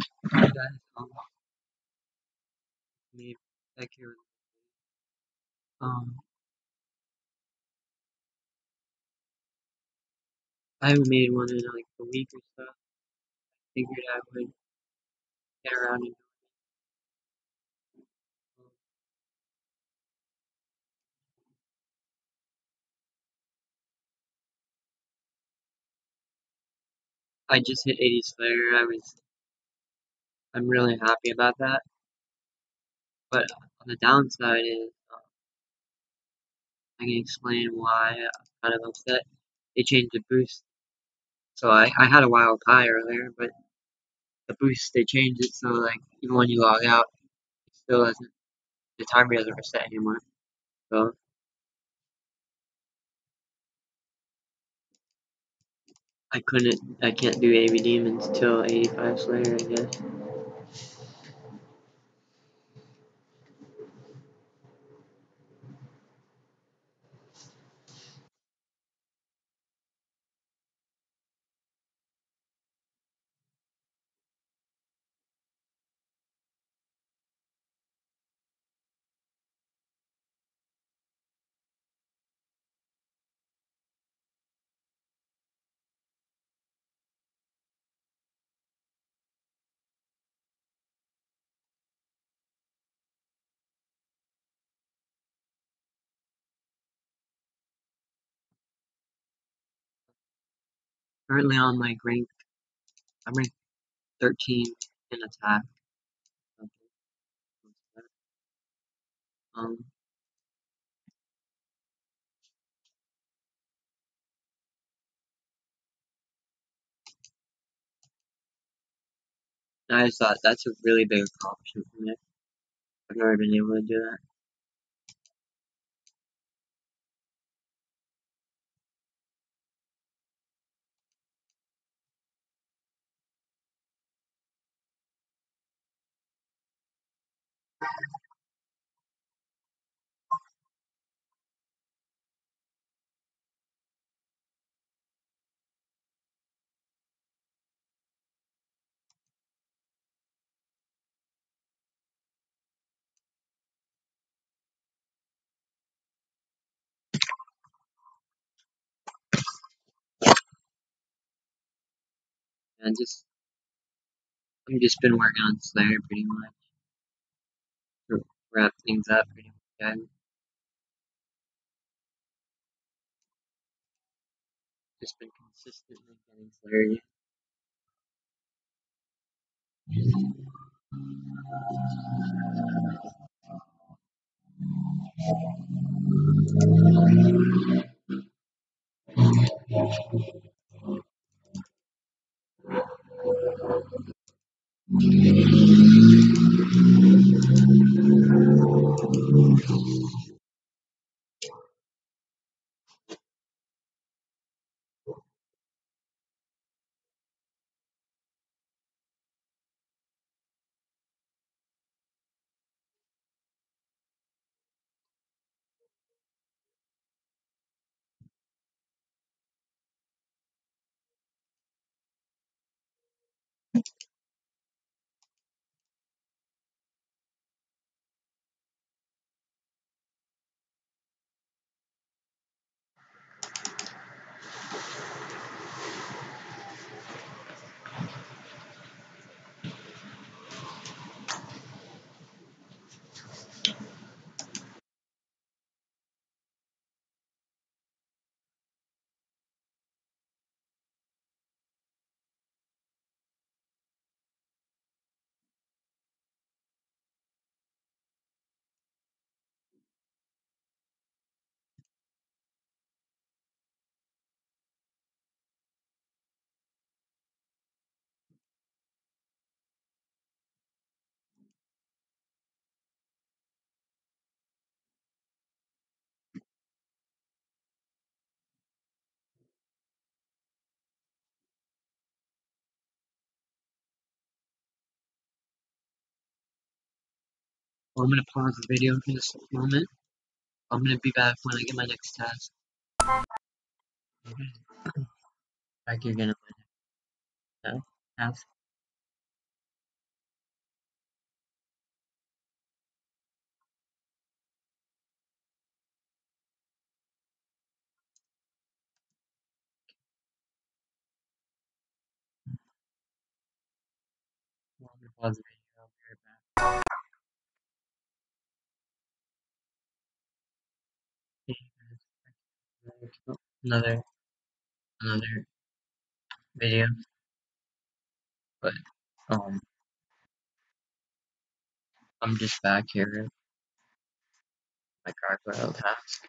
Hey guys, um, me back. Um, I haven't made one in like a week or so. Figured I would get around and um, I just hit 80 Slayer. I was, I'm really happy about that. But on the downside is, um, I can explain why I'm kind of upset. They changed the boost, so I I had a wild high earlier, but the boost they changed it so like even when you log out, it still doesn't the timer doesn't reset anymore. So I couldn't, I can't do abby demons till 85 Slayer, I guess. Currently on like rank, I'm ranked 13 in attack. Um, I just thought that's a really big accomplishment for me. I've never been able to do that. And just, I've just been working on Slayer pretty much to wrap things up pretty much. I've just been consistently getting Slayer. Well, Mm-hmm. I'm going to pause the video for just a moment. I'm going to be back when I get my next task. Like you're No, task. Well, I'm going to pause the another another video, but um, I'm just back here. My gargoyle task.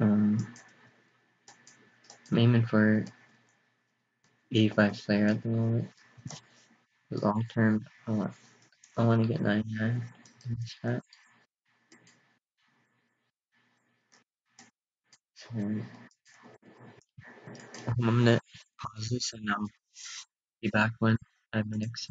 Um, I'm aiming for 85 slayer at the moment. Long term, I want to get 99 in this. So I'm gonna pause this and I'll be back when I have my next.